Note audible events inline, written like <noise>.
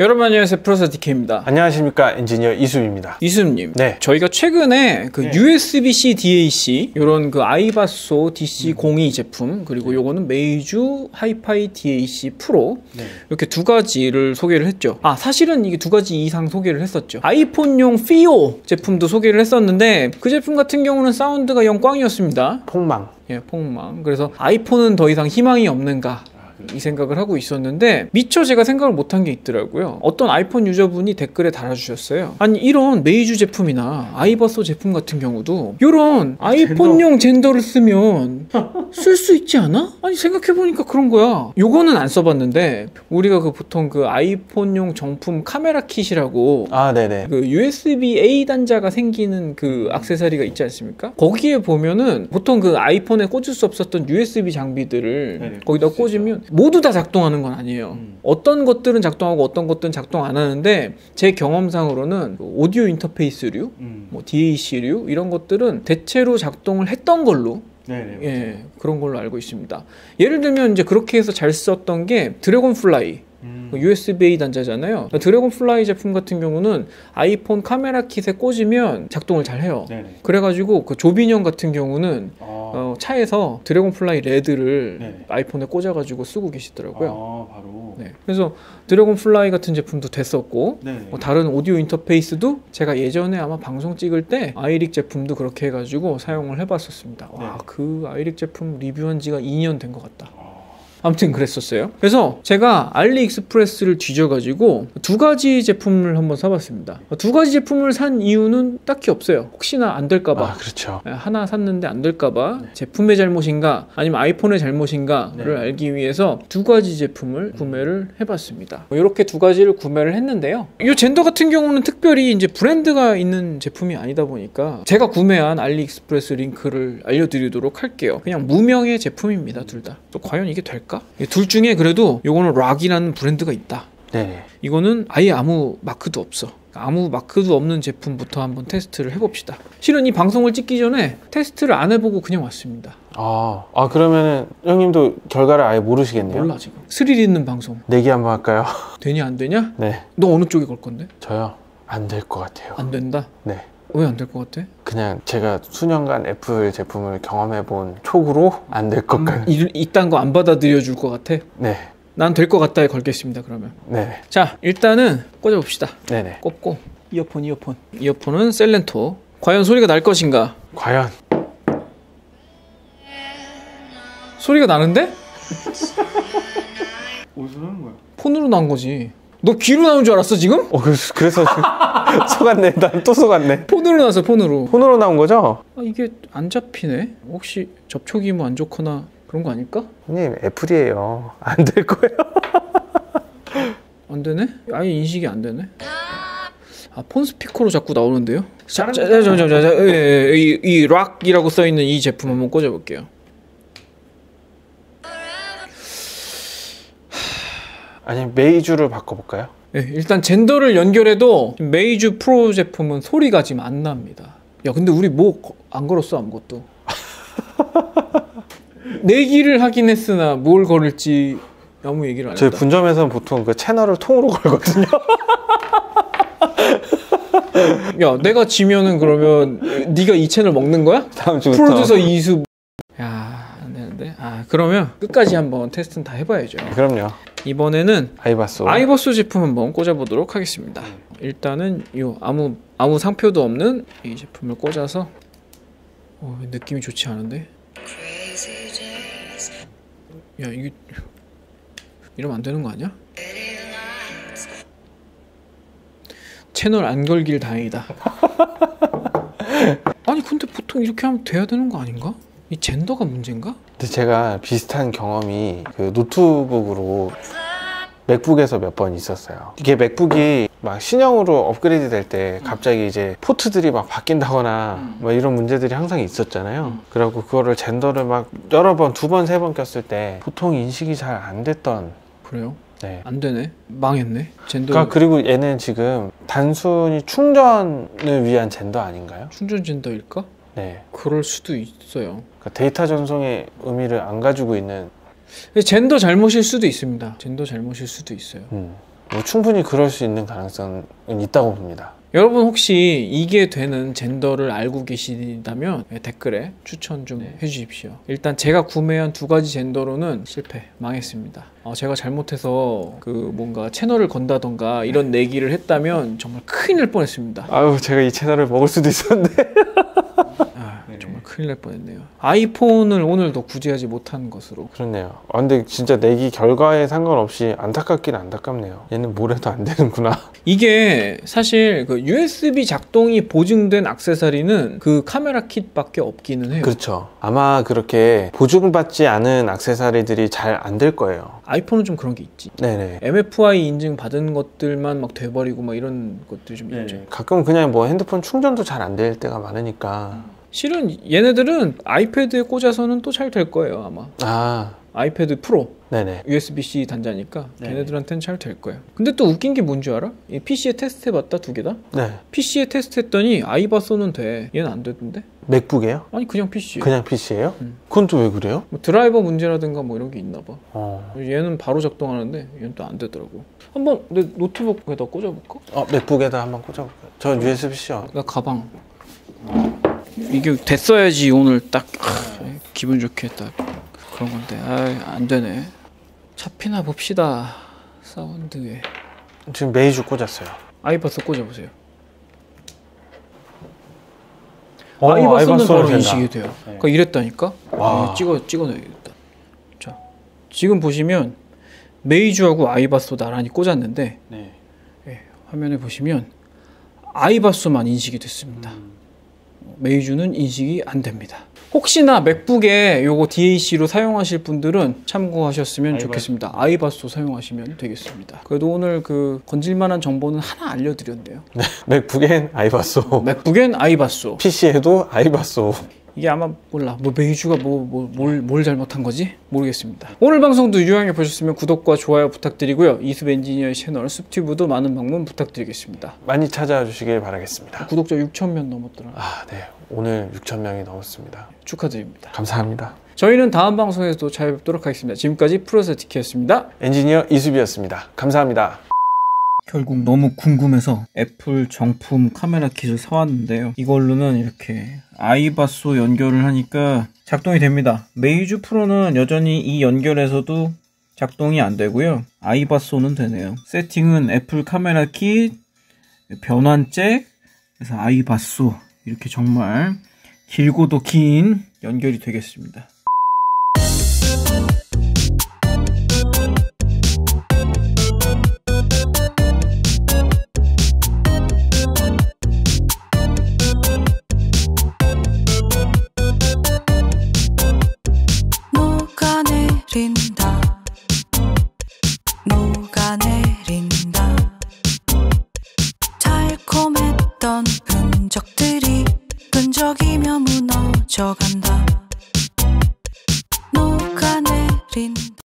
여러분 안녕하세요 프로서 DK입니다. 안녕하십니까 엔지니어 이수입니다. 이수님, 네. 저희가 최근에 그 네. USB-C DAC 이런 그 아이바소 DC02 제품 그리고 요거는 메이주 하이파이 DAC 프로 네. 이렇게 두 가지를 소개를 했죠. 아 사실은 이게 두 가지 이상 소개를 했었죠. 아이폰용 피오 제품도 소개를 했었는데 그 제품 같은 경우는 사운드가 영 꽝이었습니다. 폭망. 예, 폭망. 그래서 아이폰은 더 이상 희망이 없는가? 이 생각을 하고 있었는데 미처 제가 생각을 못한 게 있더라고요. 어떤 아이폰 유저분이 댓글에 달아주셨어요. 아니 이런 메이주 제품이나 아이버소 제품 같은 경우도 이런 아이폰용 젠더를 쓰면 쓸 수 있지 않아? 아니 생각해 보니까 그런 거야. 요거는 안 써봤는데 우리가 그 보통 그 아이폰용 정품 카메라 kit이라고 아 네네. 그 USB A 단자가 생기는 그 액세서리가 있지 않습니까? 거기에 보면은 보통 그 아이폰에 꽂을 수 없었던 USB 장비들을 네네, 거기다 꽂으면 모두 다 작동하는 건 아니에요. 음. 어떤 것들은 작동하고 어떤 것들은 작동 안 하는데 제 경험상으로는 그 오디오 인터페이스류, 음. 뭐 DAC류 이런 것들은 대체로 작동을 했던 걸로 네네. 예 그런 걸로 알고 있습니다. 예를 들면 이제 그렇게 해서 잘 썼던 게 드래곤 플라이 음. 그 USB-A 단자잖아요. 드래곤 플라이 제품 같은 경우는 아이폰 카메라 kit에 꽂으면 작동을 잘 해요. 네네. 그래가지고 그 조빈형 같은 경우는 아. 어, 차에서 드래곤 플라이 레드를 네네. 아이폰에 꽂아가지고 쓰고 계시더라고요. 아 바로. 네. 그래서 드래곤 플라이 같은 제품도 됐었고 네네. 뭐 다른 오디오 인터페이스도 제가 예전에 아마 방송 찍을 때 iRig 제품도 그렇게 해가지고 사용을 해봤었습니다. 와, 네. 그 iRig 제품 리뷰한 지가 2년 된 것 같다. 아. 아무튼 그랬었어요. 그래서 제가 알리익스프레스를 뒤져가지고 두 가지 제품을 한번 사봤습니다. 두 가지 제품을 산 이유는 딱히 없어요. 혹시나 안 될까봐. 아 그렇죠. 하나 샀는데 안 될까봐 제품의 잘못인가 아니면 아이폰의 잘못인가를 네. 알기 위해서 두 가지 제품을 구매를 해봤습니다. 이렇게 두 가지를 구매를 했는데요. 이 젠더 같은 경우는 특별히 이제 브랜드가 있는 제품이 아니다 보니까 제가 구매한 알리익스프레스 링크를 알려드리도록 할게요. 그냥 무명의 제품입니다, 둘 다. 또 과연 이게 될까? 둘 중에 그래도 요거는 락이라는 브랜드가 있다. 네네. 이거는 아예 아무 마크도 없어. 아무 마크도 없는 제품부터 한번 테스트를 해봅시다. 실은 이 방송을 찍기 전에 테스트를 안 해보고 그냥 왔습니다. 아, 아 그러면은 형님도 결과를 아예 모르시겠네요. 몰라 지금. 스릴 있는 방송. 내기 한번 할까요? 되냐 안 되냐? 네. 너 어느 쪽에 걸 건데? 저요. 안 될 것 같아요. 안 된다. 네. 왜 안 될 것 같아? 그냥 제가 수년간 애플 제품을 경험해본 촉으로 안 될 것 같아요. 이, 이딴 거 안 받아들여 줄 것 같아? 네. 난 될 것 같다에 걸겠습니다. 그러면. 네네. 자 일단은 꽂아봅시다. 네네. 꼽고 이어폰 이어폰. 이어폰은 셀렌토. 과연 소리가 날 것인가? 과연 소리가 나는데? 어디서 나는 거야? 폰으로 나온 거지. 너 귀로 나온 줄 알았어 지금? 어 그 래서, 그래서 속았네. 난 또 속았네. 폰으로 나왔어 폰으로. 폰으로 나온 거죠? 아, 이게 안 잡히네. 혹시 접촉이 뭐 안 좋거나 그런 거 아닐까? 형님 애플이에요. 안 될 거예요. 안 되네? 아예 인식이 안 되네. 아, 폰 스피커로 자꾸 나오는데요? 자, 다른 자, 자, 자, 자, 자, 자, 예, 예, 이, 이 락이라고 써 있는 이 제품 한번 꽂아볼게요. 아니 메이주를 바꿔볼까요? 예, 일단 젠더를 연결해도 메이주 프로 제품은 소리가 지금 안 납니다. 야, 근데 우리 뭐 안 걸었어 아무것도. <laughs> 내기를 하긴 했으나 뭘 걸을지 아무 얘기를 안 저희 했다. 분점에서는 보통 그 채널을 통으로 걸거든요. 야, 내가 지면은 그러면 네가 이 채널 먹는 거야? 다음 주부터. 프로듀서 이수. 야, 안 되는데. 아, 그러면 끝까지 한번 테스트는 다 해봐야죠. 그럼요. 이번에는 아이바소. 아이버스 제품 한번 꽂아보도록 하겠습니다. 일단은 요 아무 아무 상표도 없는 이 제품을 꽂아서 어, 느낌이 좋지 않은데. 야, 이게 이러면 안 되는 거 아니야? 채널 안 걸길 다행이다. <laughs> 아니 근데 보통 이렇게 하면 돼야 되는 거 아닌가? 이 젠더가 문제인가? 근데 제가 비슷한 경험이 그 노트북으로 맥북에서 몇 번 있었어요. 이게 맥북이 막 신형으로 업그레이드 될 때 갑자기 이제 포트들이 막 바뀐다거나 음. 막 이런 문제들이 항상 있었잖아요. 음. 그래갖고 그거를 젠더를 막 여러 번, 두 번, 세번 꼈을 때 보통 인식이 잘 안 됐던 그래요? 네. 안 되네. 망했네. 젠더 그러니까 그리고 얘는 지금 단순히 충전을 위한 젠더 아닌가요? 충전 젠더일까? 네. 그럴 수도 있어요. 그러니까 데이터 전송의 의미를 안 가지고 있는 젠더 잘못일 수도 있습니다. 젠더 잘못일 수도 있어요. 음. 뭐 충분히 그럴 수 있는 가능성은 있다고 봅니다. 여러분 혹시 이게 되는 젠더를 알고 계시다면 네, 댓글에 추천 좀 해주십시오. 일단 제가 구매한 두 가지 젠더로는 실패, 망했습니다. 어, 제가 잘못해서 그 뭔가 채널을 건다던가 이런 내기를 했다면 정말 큰일 날 뻔했습니다. 아유 제가 이 채널을 먹을 수도 있었는데 <laughs> 큰일 날 뻔했네요. 아이폰을 오늘도 구제하지 못한 것으로. 그렇네요. 아, 근데 진짜 내기 결과에 상관없이 안타깝긴 안타깝네요. 얘는 뭘 해도 안 되는구나. <laughs> 이게 사실 그 USB 작동이 보증된 액세서리는 그 카메라 킷밖에 없기는 해요. 그렇죠. 아마 그렇게 보증받지 않은 액세서리들이 잘 안 될 거예요. 아이폰은 좀 그런 게 있지. 네네. MFI 인증 받은 것들만 막 돼버리고 막 이런 것들이 좀 있죠. 가끔 그냥 뭐 핸드폰 충전도 잘 안 될 때가 많으니까. 실은 얘네들은 아이패드에 꽂아서는 또 잘 될 거예요 아마. 아, 아이패드 프로 네네. USB-C 단자니까 네. 걔네들한테는 잘 될 거예요. 근데 또 웃긴 게 뭔지 알아? 이 PC에 테스트해봤다 두 개 다. 네. PC에 테스트했더니 아이바소는 돼. 얘는 안 되던데? 맥북이에요? 아니 그냥 PC. 그냥 PC예요? 음. 그건 또 왜 그래요? 뭐 드라이버 문제라든가 뭐 이런 게 있나 봐. 어. 얘는 바로 작동하는데 얘는 또 안 되더라고. 한번 내 노트북에다 꽂아볼까? 어, 맥북에다 한번 꽂아볼까요? 저 USB-C요. 나 가방. 이게 됐어야지 오늘 딱 아, 기분 좋게 딱 그런 건데 아, 안 되네. 차피나 봅시다. 사운드에 지금 메이주 꽂았어요. 아이바스 꽂아보세요. 어, 아이바스는 바로 된다. 인식이 돼요. 그러니까 이랬다니까. 와. 아, 찍어 찍어내야겠다. 자, 지금 보시면 메이주하고 아이바소 나란히 꽂았는데 네. 예, 화면에 보시면 아이바소만 인식이 됐습니다. 음. 메이주는 인식이 안 됩니다. 혹시나 맥북에 요거 DAC로 사용하실 분들은 참고하셨으면 아이바소. 좋겠습니다. 아이바소 사용하시면 되겠습니다. 그래도 오늘 그 건질만한 정보는 하나 알려드렸네요. <laughs> 맥북엔 아이바소. 맥북엔 아이바소. PC에도 아이바소. 이게 아마 몰라 뭐 메이주가 뭐뭘 뭘 잘못한 거지 모르겠습니다. 오늘 방송도 유용하게 보셨으면 구독과 좋아요 부탁드리고요. 이습 엔지니어의 채널 숲튜브도 많은 방문 부탁드리겠습니다. 많이 찾아와 주시길 바라겠습니다. 구독자 6천 명 넘었더라. 아, 네. 오늘 6,000명이 넘었습니다. 축하드립니다. 감사합니다. 저희는 다음 방송에서도 잘 뵙도록 하겠습니다. 지금까지 프로세티키였습니다. 엔지니어 이수비였습니다. 감사합니다. 결국 너무 궁금해서 애플 정품 카메라 kit을 사왔는데요. 이걸로는 이렇게 아이바소 연결을 하니까 작동이 됩니다. 메이주 프로는 여전히 이 연결에서도 작동이 안 되고요. 아이바소는 되네요. 세팅은 애플 카메라 킷, 변환 잭, 그래서 아이바소 이렇게 정말 길고도 긴 연결이 되겠습니다. 녹아내린다 녹아내린다